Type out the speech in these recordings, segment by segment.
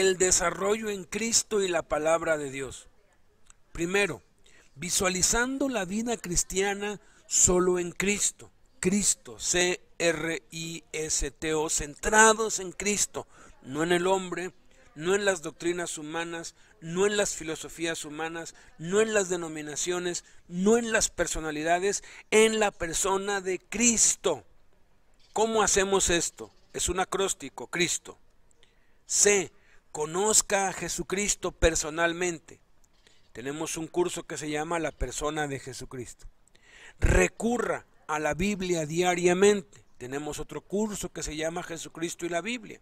el desarrollo en Cristo y la palabra de Dios. Primero, visualizando la vida cristiana solo en Cristo. Cristo, C-R-I-S-T-O, centrados en Cristo, no en el hombre, no en las doctrinas humanas, no en las filosofías humanas, no en las denominaciones, no en las personalidades, en la persona de Cristo. ¿Cómo hacemos esto? Es un acróstico, Cristo. C. Conozca a Jesucristo personalmente. Tenemos un curso que se llama La persona de Jesucristo. Recurra a la Biblia diariamente. Tenemos otro curso que se llama Jesucristo y la Biblia.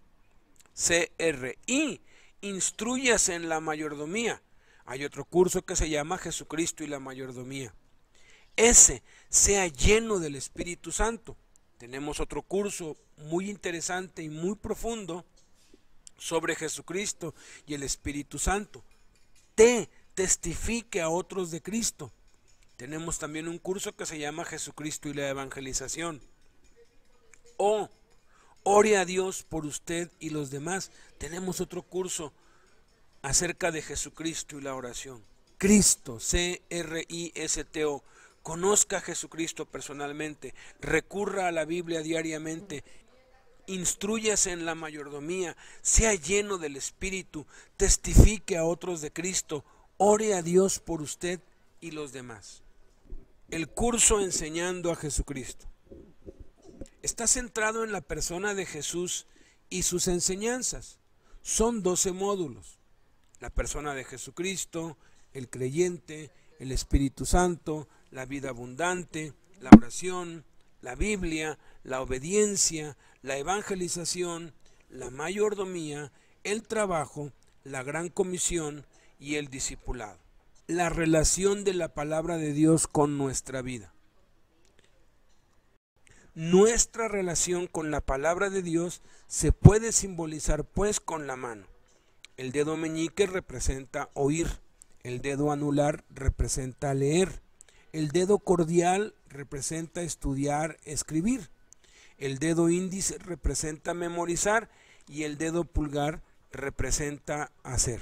CRI. Instruyase en la mayordomía. Hay otro curso que se llama Jesucristo y la mayordomía. S. Sea lleno del Espíritu Santo. Tenemos otro curso muy interesante y muy profundo sobre Jesucristo y el Espíritu Santo. T. Testifique a otros de Cristo. Tenemos también un curso que se llama Jesucristo y la evangelización. O ore a Dios por usted y los demás. Tenemos otro curso acerca de Jesucristo y la oración. Cristo, C-R-I-S-T-O. Conozca a Jesucristo personalmente, recurra a la Biblia diariamente, instruyase en la mayordomía, sea lleno del Espíritu, testifique a otros de Cristo, ore a Dios por usted y los demás el curso enseñando a Jesucristo. Está centrado en la persona de Jesús y sus enseñanzas. Son 12 módulos. La persona de Jesucristo, el creyente, el Espíritu Santo, la vida abundante, la oración, la Biblia, la obediencia, la evangelización, la mayordomía, el trabajo, la gran comisión y el discipulado la relación de la palabra de Dios con nuestra vida. Nuestra relación con la palabra de Dios se puede simbolizar pues con la mano. El dedo meñique representa oír, el dedo anular representa leer, el dedo cordial representa estudiar, escribir, el dedo índice representa memorizar y el dedo pulgar representa hacer.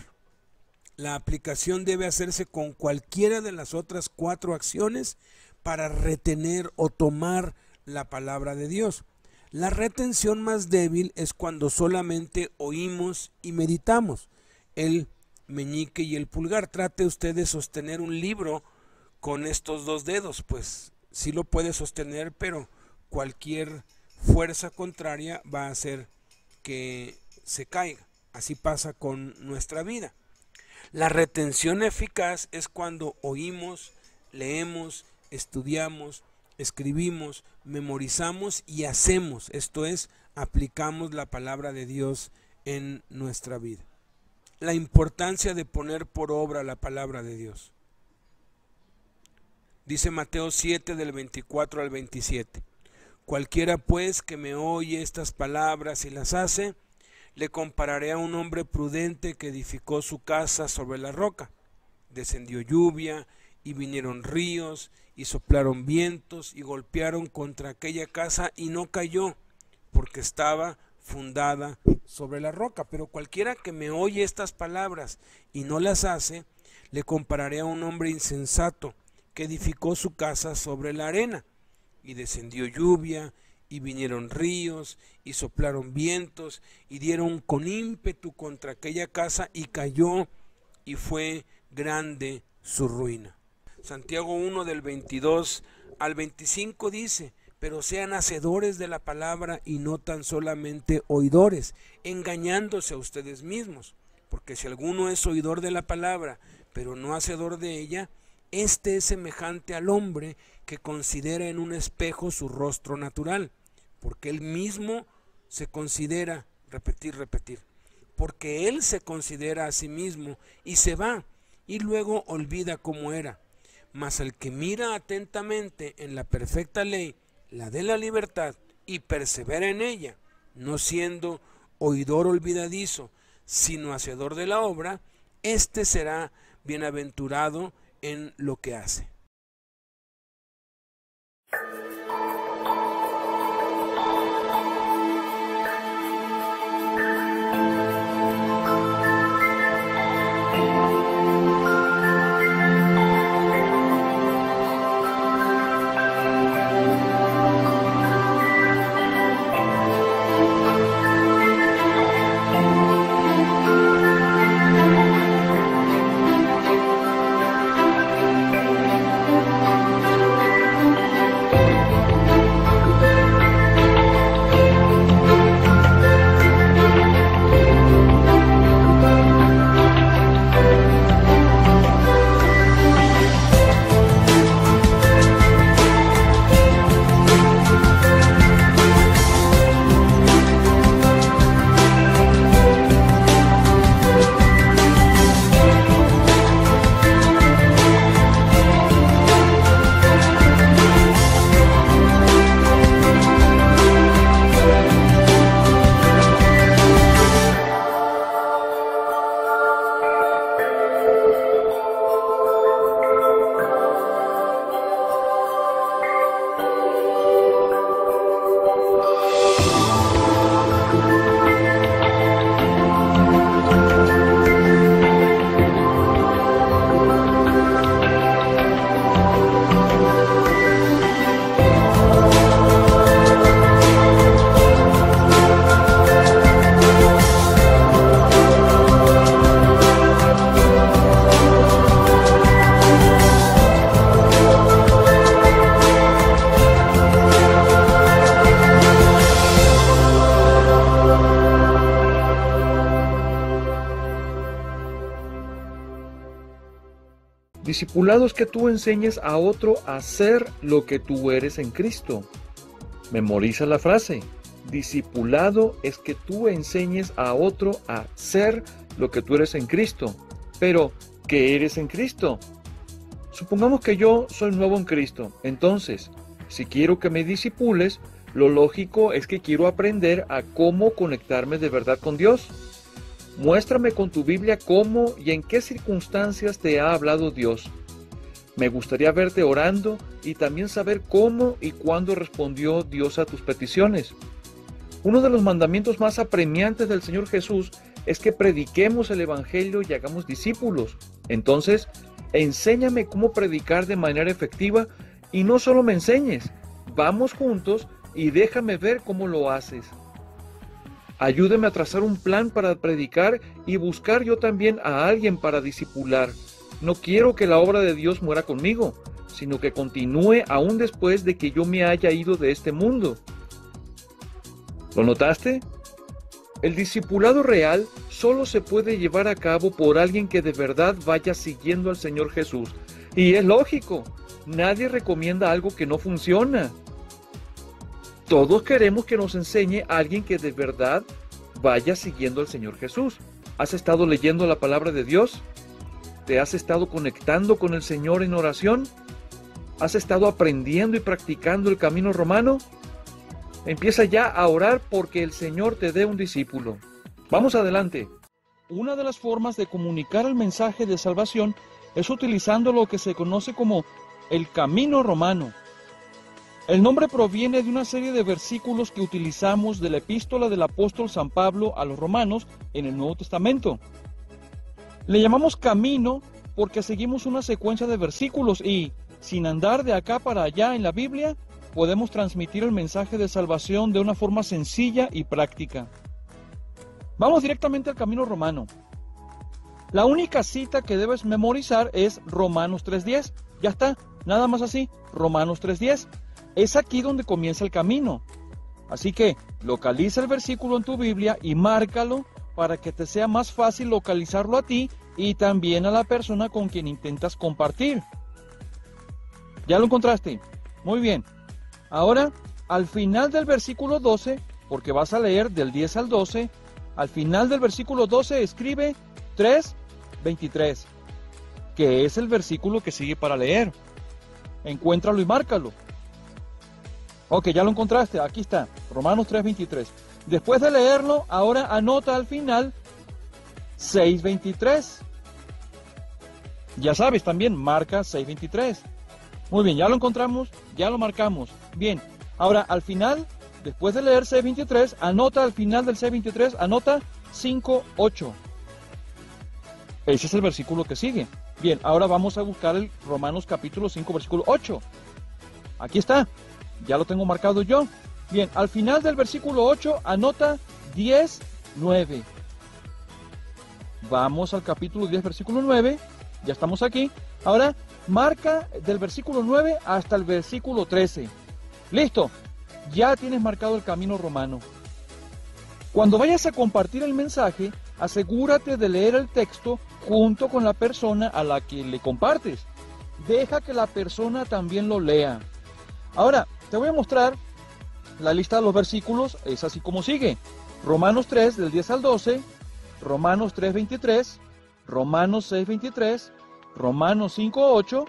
La aplicación debe hacerse con cualquiera de las otras cuatro acciones para retener o tomar la palabra de Dios. La retención más débil es cuando solamente oímos y meditamos. El meñique y el pulgar. Trate usted de sostener un libro con estos dos dedos, pues sí lo puede sostener, pero cualquier fuerza contraria va a hacer que se caiga. Así pasa con nuestra vida. La retención eficaz es cuando oímos, leemos, estudiamos, escribimos, memorizamos y hacemos, esto es, aplicamos la palabra de Dios en nuestra vida. La importancia de poner por obra la palabra de Dios. Dice Mateo 7 del 24 al 27. Cualquiera pues que me oye estas palabras y las hace, le compararé a un hombre prudente que edificó su casa sobre la roca. Descendió lluvia y vinieron ríos y soplaron vientos y golpearon contra aquella casa y no cayó porque estaba fundada sobre la roca. Pero cualquiera que me oye estas palabras y no las hace, le compararé a un hombre insensato que edificó su casa sobre la arena. Y descendió lluvia y vinieron ríos y soplaron vientos y dieron con ímpetu contra aquella casa y cayó y fue grande su ruina. Santiago 1 del 22 al 25 dice, pero sean hacedores de la palabra y no tan solamente oidores, engañándose a ustedes mismos, porque si alguno es oidor de la palabra, pero no hacedor de ella, este es semejante al hombre que considera en un espejo su rostro natural, porque él mismo se considera, repetir, repetir, porque él se considera a sí mismo y se va y luego olvida cómo era. Mas el que mira atentamente en la perfecta ley, la de la libertad, y persevera en ella, no siendo oidor olvidadizo, sino hacedor de la obra, éste será bienaventurado en lo que hace. Discipulado es que tú enseñes a otro a ser lo que tú eres en Cristo. Memoriza la frase. Discipulado es que tú enseñes a otro a ser lo que tú eres en Cristo. Pero, ¿qué eres en Cristo? Supongamos que yo soy nuevo en Cristo. Entonces, si quiero que me disipules, lo lógico es que quiero aprender a cómo conectarme de verdad con Dios. Muéstrame con tu Biblia cómo y en qué circunstancias te ha hablado Dios. Me gustaría verte orando y también saber cómo y cuándo respondió Dios a tus peticiones. Uno de los mandamientos más apremiantes del Señor Jesús es que prediquemos el Evangelio y hagamos discípulos. Entonces, enséñame cómo predicar de manera efectiva y no solo me enseñes, vamos juntos y déjame ver cómo lo haces. Ayúdeme a trazar un plan para predicar y buscar yo también a alguien para discipular. No quiero que la obra de Dios muera conmigo, sino que continúe aún después de que yo me haya ido de este mundo. ¿Lo notaste? El discipulado real solo se puede llevar a cabo por alguien que de verdad vaya siguiendo al Señor Jesús. Y es lógico, nadie recomienda algo que no funciona. Todos queremos que nos enseñe alguien que de verdad vaya siguiendo al Señor Jesús. ¿Has estado leyendo la palabra de Dios? ¿Te has estado conectando con el Señor en oración? ¿Has estado aprendiendo y practicando el camino romano? Empieza ya a orar porque el Señor te dé un discípulo. Vamos adelante. Una de las formas de comunicar el mensaje de salvación es utilizando lo que se conoce como el camino romano. El nombre proviene de una serie de versículos que utilizamos de la epístola del apóstol San Pablo a los romanos en el Nuevo Testamento. Le llamamos camino porque seguimos una secuencia de versículos y, sin andar de acá para allá en la Biblia, podemos transmitir el mensaje de salvación de una forma sencilla y práctica. Vamos directamente al camino romano. La única cita que debes memorizar es Romanos 3.10. Ya está, nada más así, Romanos 3.10. Es aquí donde comienza el camino. Así que localiza el versículo en tu Biblia y márcalo para que te sea más fácil localizarlo a ti y también a la persona con quien intentas compartir. ¿Ya lo encontraste? Muy bien. Ahora, al final del versículo 12, porque vas a leer del 10 al 12, al final del versículo 12 escribe 3, 23, que es el versículo que sigue para leer. Encuéntralo y márcalo. Ok, ya lo encontraste, aquí está, Romanos 3:23. Después de leerlo, ahora anota al final 6:23. Ya sabes, también marca 6:23. Muy bien, ya lo encontramos, ya lo marcamos. Bien, ahora al final, después de leer 6:23, anota al final del 6:23, anota 5:8. Ese es el versículo que sigue. Bien, ahora vamos a buscar el Romanos capítulo 5, versículo 8. Aquí está. Ya lo tengo marcado yo. Bien, al final del versículo 8 anota 10, 9. Vamos al capítulo 10, versículo 9. Ya estamos aquí. Ahora marca del versículo 9 hasta el versículo 13. Listo. Ya tienes marcado el camino romano. Cuando vayas a compartir el mensaje, asegúrate de leer el texto junto con la persona a la que le compartes. Deja que la persona también lo lea. Ahora, te voy a mostrar la lista de los versículos, es así como sigue. Romanos 3 del 10 al 12, Romanos 3, 23, Romanos 6, 23, Romanos 5, 8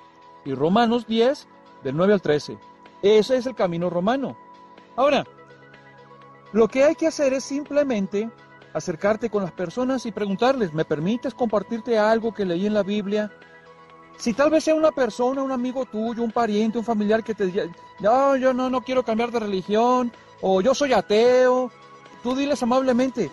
y Romanos 10 del 9 al 13. Ese es el camino romano. Ahora, lo que hay que hacer es simplemente acercarte con las personas y preguntarles, ¿me permites compartirte algo que leí en la Biblia? Si tal vez sea una persona, un amigo tuyo, un pariente, un familiar que te diga, no, yo no, no quiero cambiar de religión, o yo soy ateo, tú diles amablemente,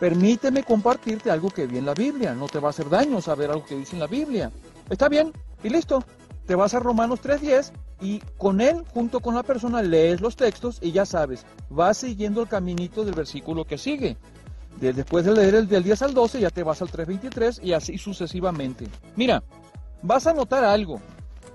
permíteme compartirte algo que vi en la Biblia, no te va a hacer daño saber algo que dice en la Biblia. Está bien, y listo. Te vas a Romanos 3.10 y con él, junto con la persona, lees los textos y ya sabes, vas siguiendo el caminito del versículo que sigue. Después de leer el del 10 al 12, ya te vas al 3.23 y así sucesivamente. Mira, vas a notar algo.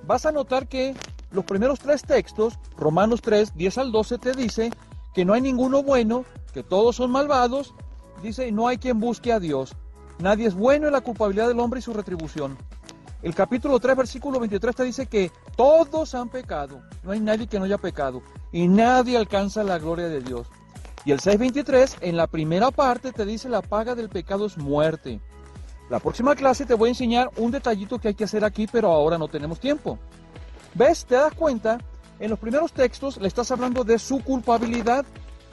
Vas a notar que los primeros tres textos, Romanos 3, 10 al 12, te dice que no hay ninguno bueno, que todos son malvados, dice, no hay quien busque a Dios. Nadie es bueno en la culpabilidad del hombre y su retribución. El capítulo 3, versículo 23 te dice que todos han pecado, no hay nadie que no haya pecado y nadie alcanza la gloria de Dios. Y el 6.23 en la primera parte te dice la paga del pecado es muerte. La próxima clase te voy a enseñar un detallito que hay que hacer aquí, pero ahora no tenemos tiempo. ¿Ves? ¿Te das cuenta? En los primeros textos le estás hablando de su culpabilidad.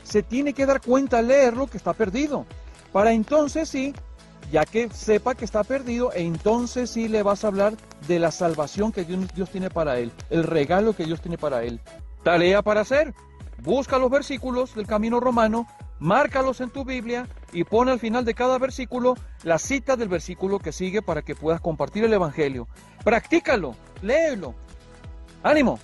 Se tiene que dar cuenta al leerlo que está perdido. Para entonces sí, ya que sepa que está perdido, entonces sí le vas a hablar de la salvación que Dios, Dios tiene para él, el regalo que Dios tiene para él. Tarea para hacer. Busca los versículos del camino romano, márcalos en tu Biblia y pon al final de cada versículo la cita del versículo que sigue para que puedas compartir el Evangelio. Practícalo, léelo. ¡Ánimo!